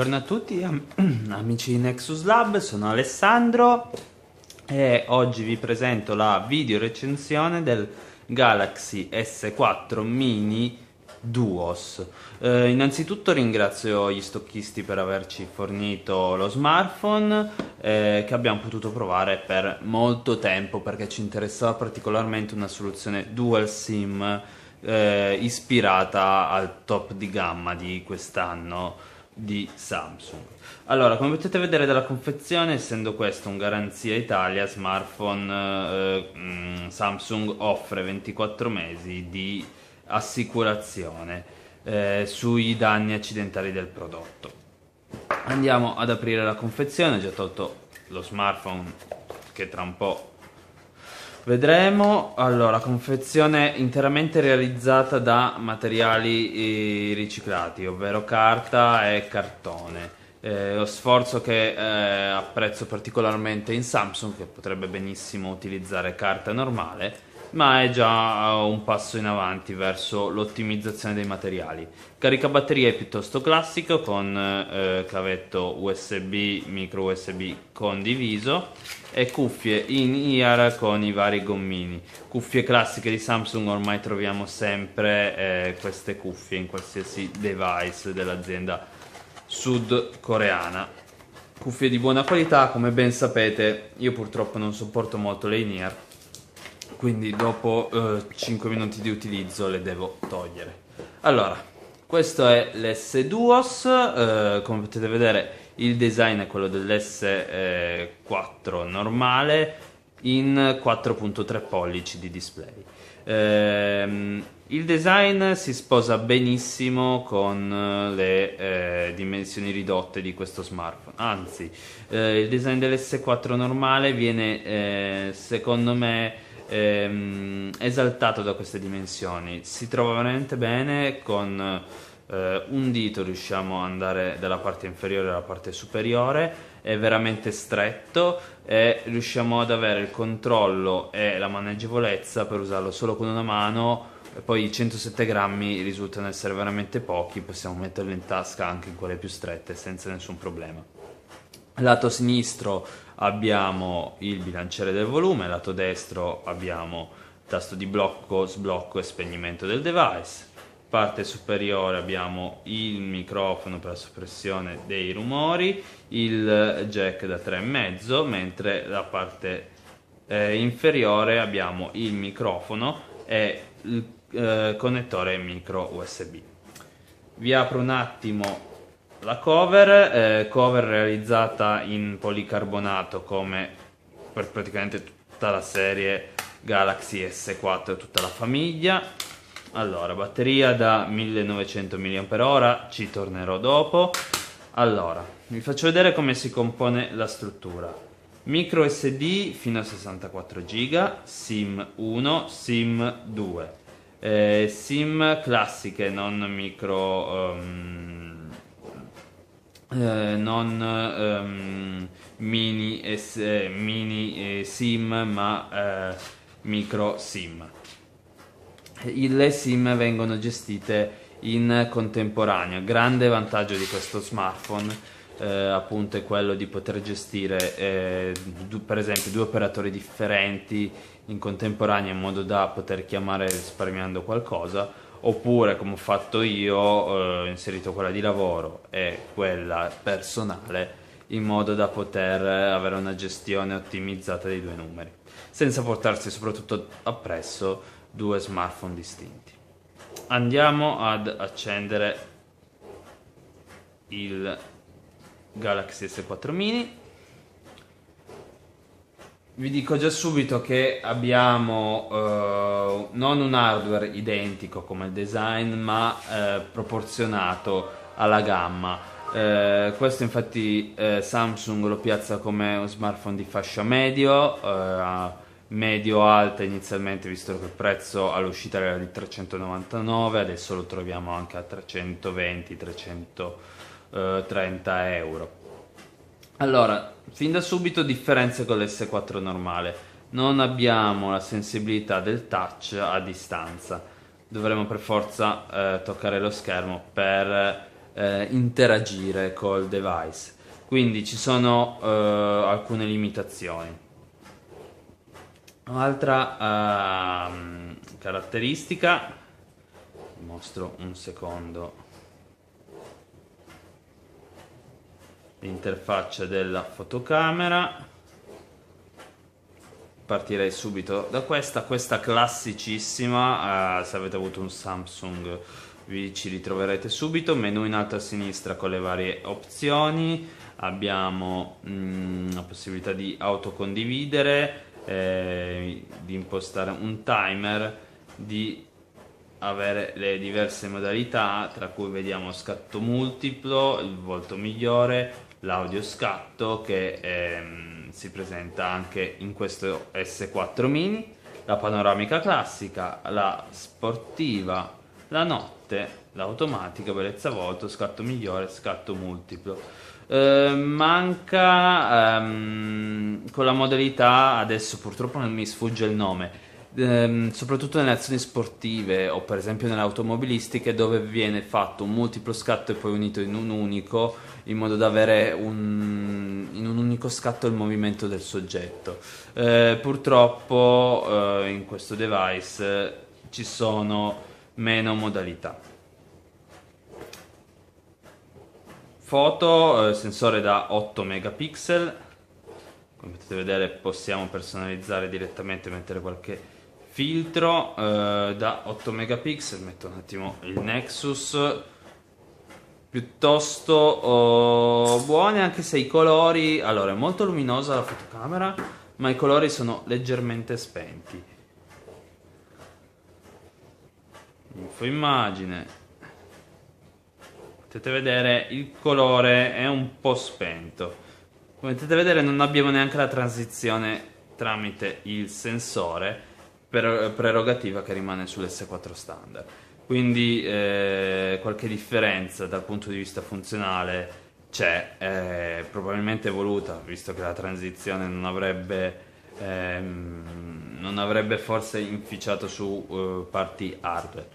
Buongiorno a tutti am- amici di Nexus Lab, sono Alessandro e oggi vi presento la video recensione del Galaxy S4 Mini Duos. Eh, innanzitutto ringrazio gli stocchisti per averci fornito lo smartphone eh, che abbiamo potuto provare per molto tempo perché ci interessava particolarmente una soluzione dual SIM eh, ispirata al top di gamma di quest'anno di Samsung. Allora, come potete vedere dalla confezione, essendo questo un garanzia Italia, smartphone eh, mm, Samsung offre 24 mesi di assicurazione eh, sui danni accidentali del prodotto. Andiamo ad aprire la confezione, ho già tolto lo smartphone che tra un po' Vedremo, allora, confezione interamente realizzata da materiali eh, riciclati, ovvero carta e cartone. Eh, lo sforzo che eh, apprezzo particolarmente in Samsung, che potrebbe benissimo utilizzare carta normale, ma è già un passo in avanti verso l'ottimizzazione dei materiali. Caricabatterie è piuttosto classico con eh, clavetto USB, micro USB condiviso e cuffie in ear con i vari gommini. Cuffie classiche di Samsung ormai troviamo sempre eh, queste cuffie in qualsiasi device dell'azienda sudcoreana. Cuffie di buona qualità, come ben sapete, io purtroppo non sopporto molto le in-ear quindi dopo eh, 5 minuti di utilizzo le devo togliere. Allora, questo è l'S2OS, eh, come potete vedere il design è quello dell'S4 normale in 4.3 pollici di display. Eh, il design si sposa benissimo con le eh, dimensioni ridotte di questo smartphone, anzi eh, il design dell'S4 normale viene eh, secondo me ehm, esaltato da queste dimensioni. Si trova veramente bene con eh, un dito riusciamo ad andare dalla parte inferiore alla parte superiore, è veramente stretto e riusciamo ad avere il controllo e la maneggevolezza per usarlo solo con una mano. Poi i 107 grammi risultano essere veramente pochi, possiamo metterlo in tasca anche in quelle più strette senza nessun problema. Lato sinistro abbiamo il bilanciere del volume, lato destro abbiamo tasto di blocco, sblocco e spegnimento del device. Parte superiore abbiamo il microfono per la soppressione dei rumori, il jack da 3,5, mentre la parte eh, inferiore abbiamo il microfono e il eh, connettore micro USB. Vi apro un attimo la cover, eh, cover realizzata in policarbonato come per praticamente tutta la serie Galaxy S4 e tutta la famiglia. Allora, batteria da 1900 mAh, ci tornerò dopo. Allora, vi faccio vedere come si compone la struttura. Micro SD fino a 64 GB, SIM 1, SIM 2. Eh, SIM classiche, non micro... Um, eh, non ehm, mini, es, eh, mini eh, sim ma eh, micro sim. Le sim vengono gestite in contemporanea. Grande vantaggio di questo smartphone eh, appunto è quello di poter gestire eh, du, per esempio due operatori differenti in contemporanea in modo da poter chiamare risparmiando qualcosa oppure come ho fatto io eh, ho inserito quella di lavoro e quella personale in modo da poter avere una gestione ottimizzata dei due numeri senza portarsi soprattutto appresso due smartphone distinti. Andiamo ad accendere il Galaxy S4 mini vi dico già subito che abbiamo uh, non un hardware identico come design, ma uh, proporzionato alla gamma. Uh, questo infatti Samsung lo piazza come un smartphone di fascia medio, medio-alta inizialmente, visto che il prezzo all'uscita era di 399, adesso lo troviamo anche a 320-330 euro. Allora, fin da subito differenze con l'S4 normale. Non abbiamo la sensibilità del touch a distanza. Dovremo per forza eh, toccare lo schermo per eh, interagire col device. Quindi ci sono eh, alcune limitazioni. Un'altra ehm, caratteristica, vi mostro un secondo l'interfaccia della fotocamera. Partirei subito da questa questa classicissima eh, se avete avuto un Samsung vi ci ritroverete subito. Menu in alto a sinistra con le varie opzioni. Abbiamo mh, mm, la possibilità di autocondividere eh, di impostare un timer di avere le diverse modalità tra cui vediamo scatto multiplo il volto migliore l'audio scatto che ehm, si presenta anche in questo S4 mini, la panoramica classica, la sportiva, la notte, l'automatica, bellezza volto, scatto migliore, scatto multiplo. Eh, manca ehm, con la modalità, adesso purtroppo non mi sfugge il nome, ehm, soprattutto nelle azioni sportive o per esempio nelle automobilistiche dove viene fatto un multiplo scatto e poi unito in un unico in modo da avere un, in un unico scatto il movimento del soggetto. Eh, purtroppo eh, in questo device ci sono meno modalità. Foto, eh, sensore da 8 megapixel, come potete vedere possiamo personalizzare direttamente, mettere qualche filtro eh, da 8 megapixel metto un attimo il Nexus piuttosto oh, buone anche se i colori allora è molto luminosa la fotocamera ma i colori sono leggermente spenti. Info immagine potete vedere il colore è un po' spento. Come potete vedere non abbiamo neanche la transizione tramite il sensore prerogativa che rimane sull'S4 standard. Quindi eh, qualche differenza dal punto di vista funzionale c'è, eh, probabilmente voluta, visto che la transizione non avrebbe, ehm, non avrebbe forse inficiato su uh, parti hardware.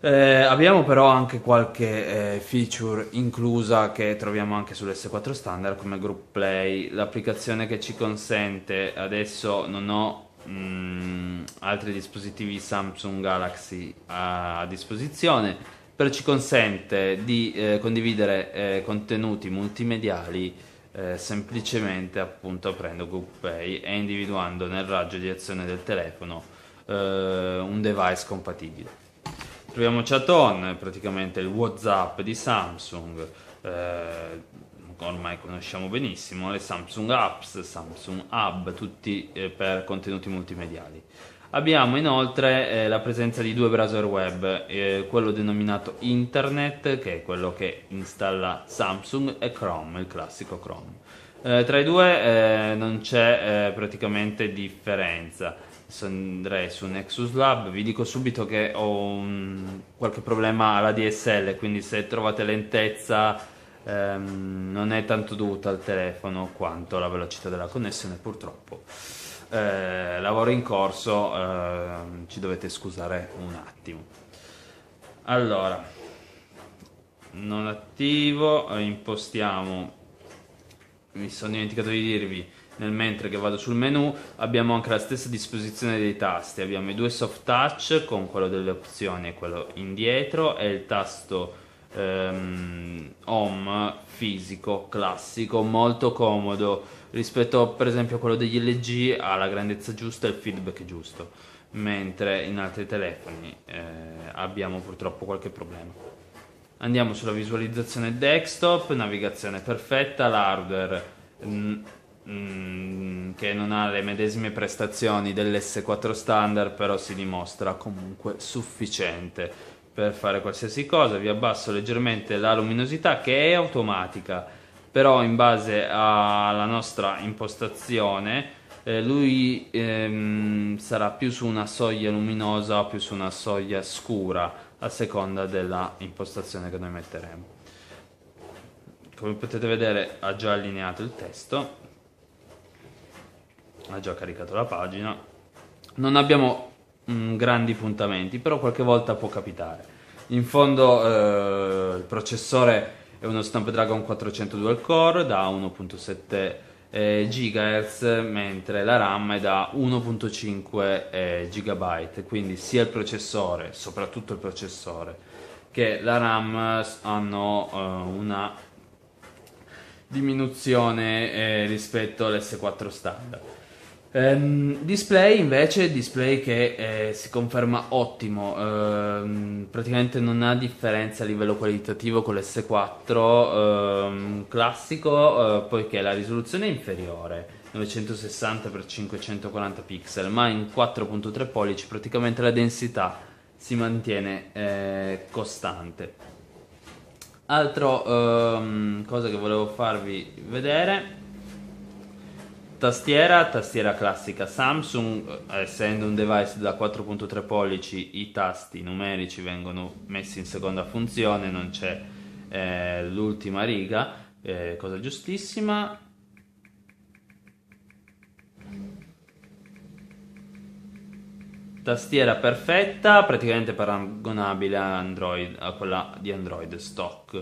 Eh, abbiamo però anche qualche eh, feature inclusa che troviamo anche sull'S4 standard come Group Play, l'applicazione che ci consente, adesso non ho mh, mm, altri dispositivi Samsung Galaxy a, a disposizione, però ci consente di eh, condividere eh, contenuti multimediali eh, semplicemente appunto aprendo Google Pay e individuando nel raggio di azione del telefono eh, un device compatibile. Troviamo Chaton, praticamente il WhatsApp di Samsung, eh, ormai conosciamo benissimo, le Samsung Apps, Samsung Hub, tutti eh, per contenuti multimediali. Abbiamo inoltre eh, la presenza di due browser web, eh, quello denominato Internet, che è quello che installa Samsung, e Chrome, il classico Chrome. Eh, tra i due eh, non c'è eh, praticamente differenza. Andrei su Nexus Lab, vi dico subito che ho un, qualche problema alla DSL, quindi se trovate lentezza ehm, non è tanto dovuta al telefono quanto alla velocità della connessione purtroppo. Eh, lavoro in corso, eh, ci dovete scusare un attimo. Allora, non attivo, eh, impostiamo, mi sono dimenticato di dirvi, nel mentre che vado sul menu abbiamo anche la stessa disposizione dei tasti, abbiamo i due soft touch con quello delle opzioni e quello indietro e il tasto ehm, home fisico, classico, molto comodo rispetto per esempio a quello degli LG ha la grandezza giusta e il feedback giusto, mentre in altri telefoni eh, abbiamo purtroppo qualche problema. Andiamo sulla visualizzazione desktop, navigazione perfetta, l'hardware mm, mm, che non ha le medesime prestazioni dell'S4 standard, però si dimostra comunque sufficiente per fare qualsiasi cosa, vi abbasso leggermente la luminosità che è automatica, però in base alla nostra impostazione eh, lui ehm, sarà più su una soglia luminosa o più su una soglia scura a seconda della impostazione che noi metteremo. Come potete vedere ha già allineato il testo, ha già caricato la pagina. Non abbiamo mh, mm, grandi puntamenti, però qualche volta può capitare. In fondo eh, il processore è uno Snapdragon 400 dual core da 1.7 eh, GHz, mentre la RAM è da 1.5 eh, GB, quindi sia il processore, soprattutto il processore, che la RAM hanno eh, una diminuzione eh, rispetto all'S4 standard. Um, display invece, display che eh, si conferma ottimo, uh, praticamente non ha differenza a livello qualitativo con l'S4 uh, classico, uh, poiché la risoluzione è inferiore, 960x540 pixel, ma in 4.3 pollici praticamente la densità si mantiene eh, costante. Altro um, cosa che volevo farvi vedere Tastiera, tastiera classica Samsung, eh, essendo un device da 4.3 pollici i tasti numerici vengono messi in seconda funzione, non c'è eh, l'ultima riga, eh, cosa giustissima. Tastiera perfetta, praticamente paragonabile a, Android, a quella di Android stock.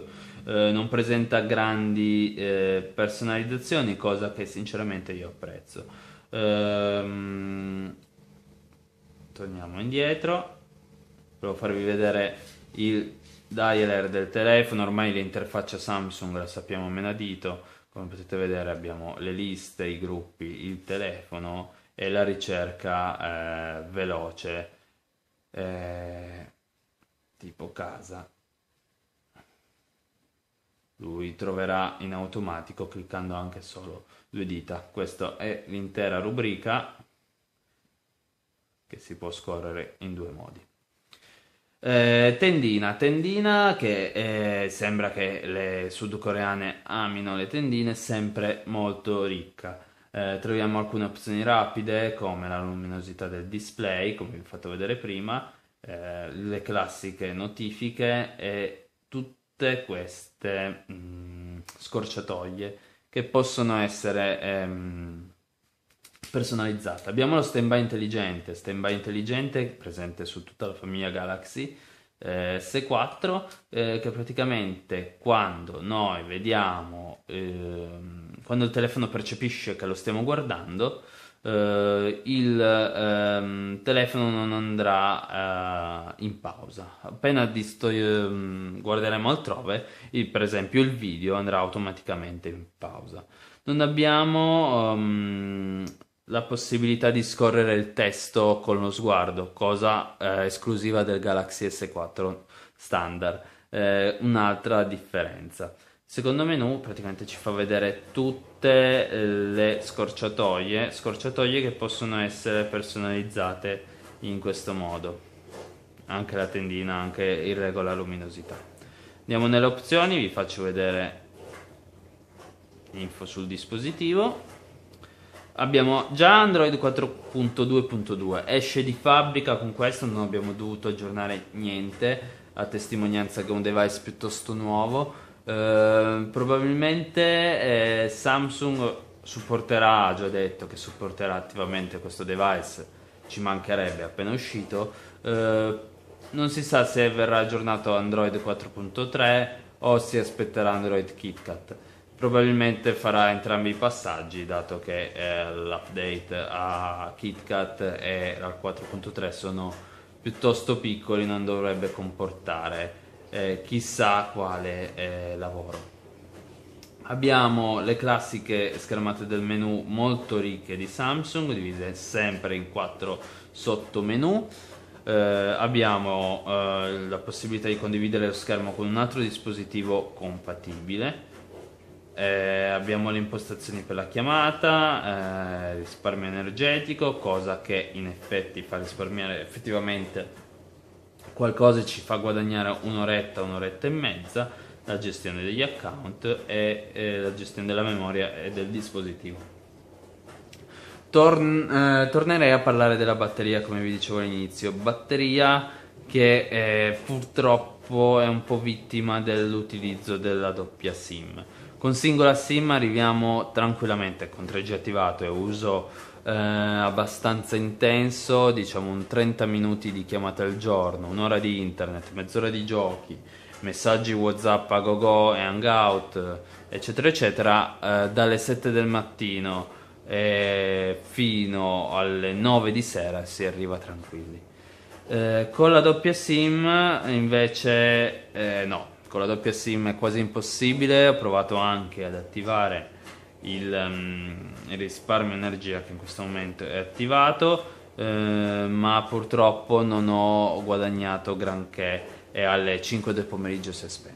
Eh, non presenta grandi eh, personalizzazioni, cosa che sinceramente io apprezzo. Ehm, torniamo indietro, volevo farvi vedere il dialer del telefono, ormai l'interfaccia Samsung la sappiamo menadito, come potete vedere abbiamo le liste, i gruppi, il telefono e la ricerca eh, veloce eh, tipo casa lui troverà in automatico cliccando anche solo due dita. Questa è l'intera rubrica che si può scorrere in due modi. Eh, tendina, tendina che eh, sembra che le sudcoreane amino le tendine, sempre molto ricca. Eh, troviamo alcune opzioni rapide come la luminosità del display, come vi ho fatto vedere prima, eh, le classiche notifiche e tutte queste mh, mm, scorciatoie che possono essere ehm, personalizzate. Abbiamo lo standby intelligente, standby intelligente presente su tutta la famiglia Galaxy eh, S4 eh, che praticamente quando noi vediamo, eh, quando il telefono percepisce che lo stiamo guardando, Uh, il um, telefono non andrà uh, in pausa. Appena disto, um, guarderemo altrove, il, per esempio il video andrà automaticamente in pausa. Non abbiamo um, la possibilità di scorrere il testo con lo sguardo, cosa uh, esclusiva del Galaxy S4 standard. un'altra differenza secondo menu praticamente ci fa vedere tutte eh, le scorciatoie, scorciatoie che possono essere personalizzate in questo modo, anche la tendina, anche il regola luminosità. Andiamo nelle opzioni, vi faccio vedere info sul dispositivo. Abbiamo già Android 4.2.2, esce di fabbrica con questo, non abbiamo dovuto aggiornare niente, a testimonianza che è un device piuttosto nuovo Uh, probabilmente eh, Samsung supporterà, ha già detto che supporterà attivamente questo device, ci mancherebbe appena uscito. Uh, non si sa se verrà aggiornato Android 4.3 o si aspetterà Android KitKat. Probabilmente farà entrambi i passaggi, dato che eh, l'update a KitKat e al 4.3 sono piuttosto piccoli, non dovrebbe comportare eh, chissà quale eh, lavoro. Abbiamo le classiche schermate del menu molto ricche di Samsung, divise sempre in quattro sottomenu. Eh, abbiamo eh, la possibilità di condividere lo schermo con un altro dispositivo compatibile. Eh, abbiamo le impostazioni per la chiamata, eh, risparmio energetico, cosa che in effetti fa risparmiare effettivamente qualcosa ci fa guadagnare un'oretta, un'oretta e mezza, la gestione degli account e, e la gestione della memoria e del dispositivo. Torn, eh, tornerei a parlare della batteria come vi dicevo all'inizio, batteria che eh, purtroppo è un po' vittima dell'utilizzo della doppia SIM. Con singola SIM arriviamo tranquillamente con 3G attivato e uso eh, abbastanza intenso, diciamo un 30 minuti di chiamate al giorno, un'ora di internet, mezz'ora di giochi, messaggi WhatsApp a gogo e hangout, eccetera, eccetera, eh, dalle 7 del mattino eh, fino alle 9 di sera si arriva tranquilli. Eh, con la doppia SIM invece eh, no, con la doppia SIM è quasi impossibile, ho provato anche ad attivare il, um, il risparmio energia che in questo momento è attivato, eh, ma purtroppo non ho guadagnato granché e alle 5 del pomeriggio si è spento.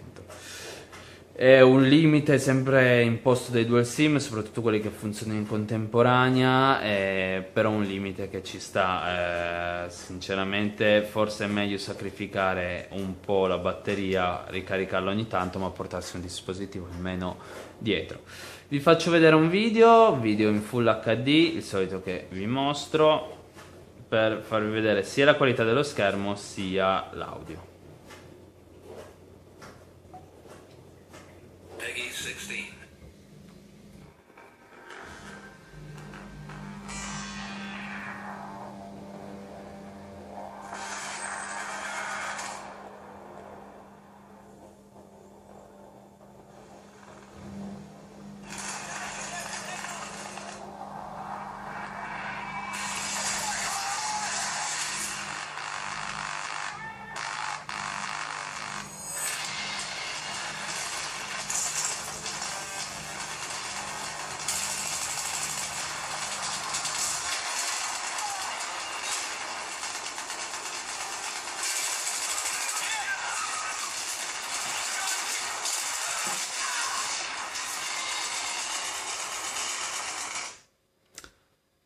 È un limite sempre imposto dai dual sim, soprattutto quelli che funzionano in contemporanea, eh, però un limite che ci sta. Eh, sinceramente forse è meglio sacrificare un po' la batteria, ricaricarla ogni tanto, ma portarsi un dispositivo almeno dietro. Vi faccio vedere un video, video in full HD, il solito che vi mostro, per farvi vedere sia la qualità dello schermo sia l'audio.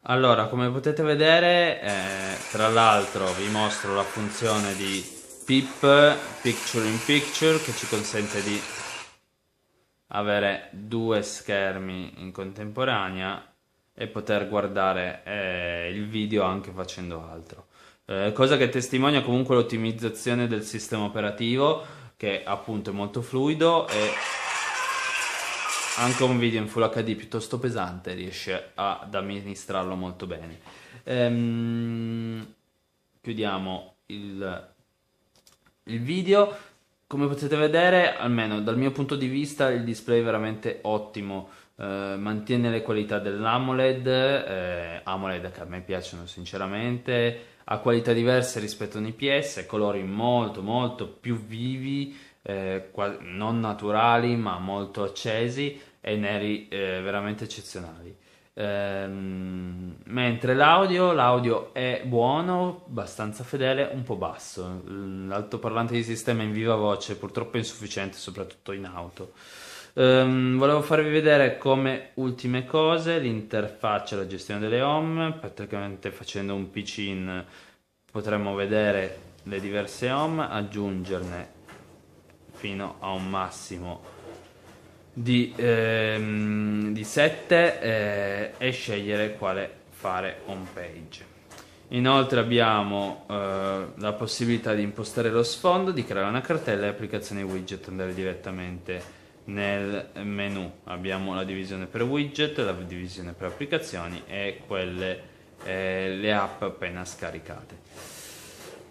Allora, come potete vedere, eh, tra l'altro vi mostro la funzione di PIP, Picture in Picture, che ci consente di avere due schermi in contemporanea e poter guardare eh, il video anche facendo altro. Eh, cosa che testimonia comunque l'ottimizzazione del sistema operativo, che appunto è molto fluido e anche un video in Full HD piuttosto pesante riesce ad amministrarlo molto bene. Ehm, chiudiamo il, il video. Come potete vedere, almeno dal mio punto di vista, il display è veramente ottimo. Eh, mantiene le qualità dell'AMOLED, eh, AMOLED che a me piacciono sinceramente, ha qualità diverse rispetto a un IPS, colori molto molto più vivi eh, non naturali ma molto accesi e neri eh, veramente eccezionali. Ehm, mentre l'audio, l'audio è buono, abbastanza fedele, un po' basso. L'altoparlante di sistema in viva voce purtroppo è insufficiente, soprattutto in auto. Um, volevo farvi vedere come ultime cose l'interfaccia e la gestione delle home. Praticamente facendo un PC in potremmo vedere le diverse home, aggiungerne fino a un massimo di, ehm, di 7 eh, e scegliere quale fare home page. Inoltre abbiamo eh, la possibilità di impostare lo sfondo, di creare una cartella e applicazioni widget, andare direttamente nel menu. Abbiamo la divisione per widget, la divisione per applicazioni e quelle, eh, le app appena scaricate.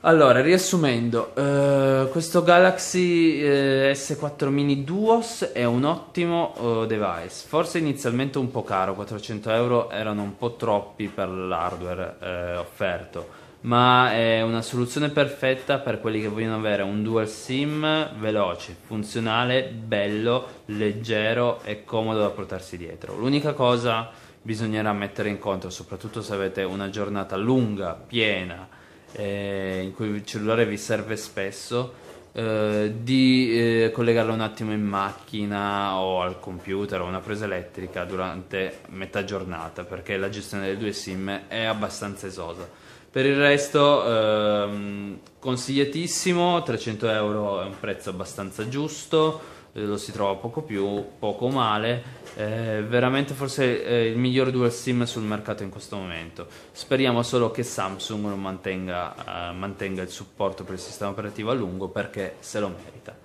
Allora, riassumendo, eh, questo Galaxy eh, S4 Mini Duos è un ottimo uh, device, forse inizialmente un po' caro, 400 euro erano un po' troppi per l'hardware eh, offerto, ma è una soluzione perfetta per quelli che vogliono avere un dual SIM veloce, funzionale, bello, leggero e comodo da portarsi dietro. L'unica cosa bisognerà mettere in conto, soprattutto se avete una giornata lunga, piena, eh, in cui il cellulare vi serve spesso, eh, di eh, collegarlo un attimo in macchina o al computer o una presa elettrica durante metà giornata perché la gestione delle due sim è abbastanza esosa. Per il resto ehm, consigliatissimo, 300 euro è un prezzo abbastanza giusto lo si trova poco più, poco male, eh, veramente forse eh, il miglior dual sim sul mercato in questo momento. Speriamo solo che Samsung mantenga, eh, mantenga il supporto per il sistema operativo a lungo perché se lo merita.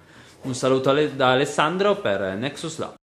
Un saluto da Alessandro per Nexus Lab.